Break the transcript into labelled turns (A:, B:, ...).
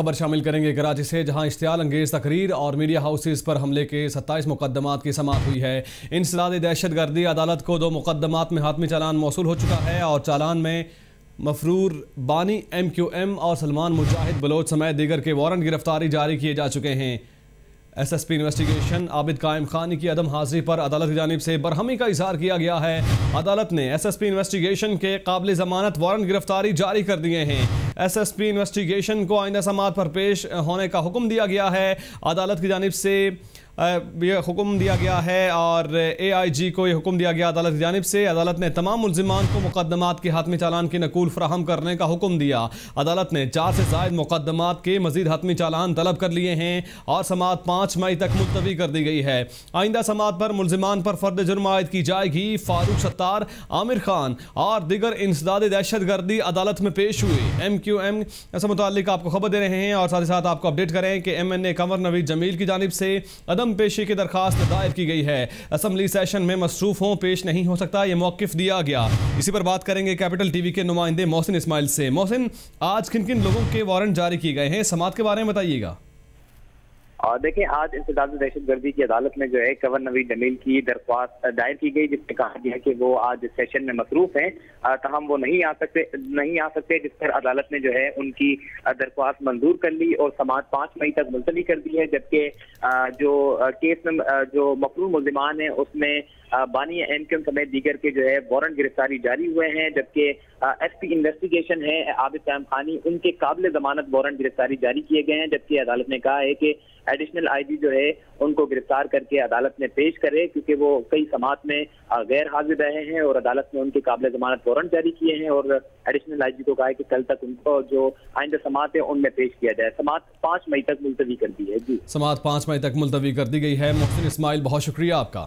A: خبر شامل کریں گے کراچی سے، جہاں اشتعال انگیز تقریر اور میڈیا ہاؤسز پر حملے کے ستائیس مقدمات کی سماعت ہوئی ہے۔ انسداد دہشت گردی عدالت کو دو مقدمات میں حاتمی چالان موصول ہو چکا ہے اور چالان میں مفرور بانی ایم کیو ایم اور سلمان مجاہد بلوچ سمیت دیگر کے وارنٹ گرفتاری جاری کیے جا چکے ہیں۔ S S P investigation Abid Qaim Khani کی عدم حاضری پر عدالت کی جانب سے برہمی کا اظہار کیا گیا ہے۔ عدالت نے ایس ایس پی انویسٹیگیشن کے قابل ضمانت وارنٹ گرفتاری جاری کر دیے ہیں۔ ایس ایس پی انویسٹیگیشن کو آئندہ سماعت پر پیش ہونے کا حکم دیا گیا ہے۔ عدالت کی جانب سے یہ حکم دیا گیا ہے اور اے آئی جی کو یہ حکم دیا گیا عدالت کی جانب سے۔ عدالت نے تمام ملزمان کو مقدمات کے حتمی چالان کی نقول فراہم کرنے کا حکم دیا۔ عدالت نے چار سے زائد مقدمات کے مزید حتمی چالان طلب کر لیے ہیں اور سماعت پانچ مئی تک ملتوی کر دی گئی ہے۔ آئندہ سماعت پر ملزمان پر فرد جرم عائد کی جائے گی۔ فاروق ستار، عامر خان اور دیگر انسداد دہشت گردی عدالت میں پیش ہوئے۔ ایم کیو ایم ایسا متعلق آپ کو خبر دے رہے ہیں اور ساتھ ساتھ آپ کو اپڈیٹ کریں کہ ایم این اے کنور نوید جمیل کی جانب سے عدم پیشی کی درخواست دائر کی گئی ہے۔ اسمبلی سیشن میں مصروف ہوں، پیش نہیں ہو سکتا، یہ موقف دیا گیا۔ اسی پر بات کریں گے کیپٹل ٹی وی کے نمائندے محسن اسماعیل سے۔ محسن، آج کن کن لوگوں کے وارنٹ جاری کی گئے ہیں؟ سماعت کے بارے میں بتائیے گا۔
B: دیکھیں، آج انسداد دہشت گردی کی عدالت میں جو ہے کور نوید جمیل کی درخواست دائر کی گئی، جس میں کہا گیا کہ وہ آج سیشن میں مصروف ہیں تاہم وہ نہیں آ سکتے، نہیں آ سکتے، جس پر عدالت نے جو ہے ان کی درخواست منظور کر لی اور سماعت پانچ مئی تک ملتوی کر دی ہے، جبکہ جو کیس میں جو مقروض ملزمان ہیں، اس میں بانی ایم کیوں سمیت دیگر کے جو ہے وارنٹ گرفتاری جاری ہوئے ہیں، جبکہ ایس پی انویسٹیگیشن ہے، عابد قائم خانی، ان کے قابل ضمانت وارنٹ گرفتاری جاری کیے گئے ہیں، جبکہ عدالت نے کہا ہے کہ ایڈیشنل آئی جی جو ہے، ان کو گرفتار کر کے عدالت میں پیش کرے، کیونکہ وہ کئی سماعت میں غیر حاضر رہے ہیں اور عدالت نے ان کے قابل ضمانت وارنٹ جاری کیے ہیں اور ایڈیشنل آئی جی کو کہا ہے کہ کل تک ان کو جو آئندہ سماعت ہے، ان میں پیش کیا جائے۔ سماعت پانچ مئی تک ملتوی کر دی ہے۔ جی۔
A: سماعت پانچ مئی تک ملتوی کر دی گئی ہے۔ محسن اسماعیل، بہت شکریہ آپ کا۔